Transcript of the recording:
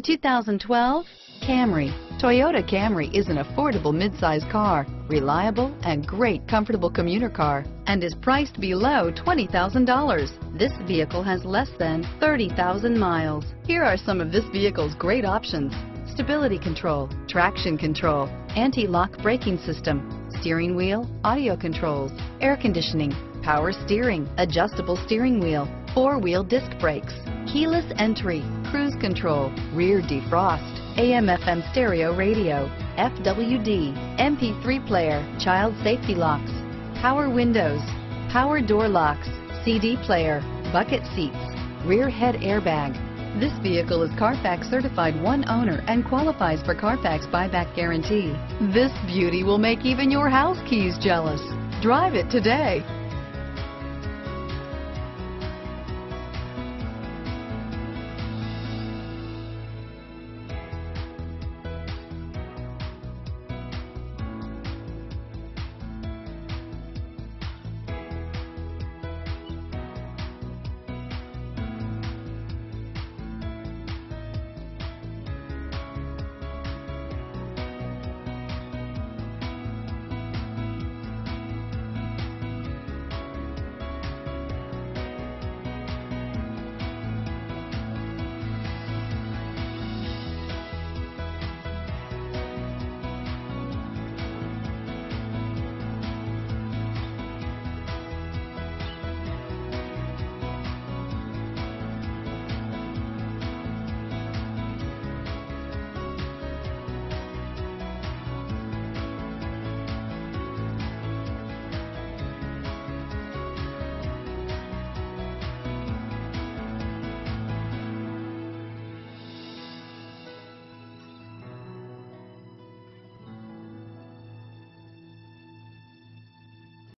2012 Camry. Toyota Camry is an affordable midsize car, reliable and great comfortable commuter car, and is priced below $20,000. This vehicle has less than 30,000 miles. Here are some of this vehicle's great options. Stability control, traction control, anti-lock braking system, steering wheel, audio controls, air conditioning, power steering, adjustable steering wheel, four-wheel disc brakes, keyless entry, cruise control, rear defrost, AM FM stereo radio, FWD, MP3 player, child safety locks, power windows, power door locks, CD player, bucket seats, rear head airbag. This vehicle is Carfax certified one owner and qualifies for Carfax buyback guarantee. This beauty will make even your house keys jealous. Drive it today.